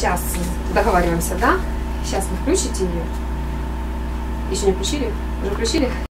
Сейчас договариваемся, да? Сейчас вы включите ее. Еще не включили? Уже включили?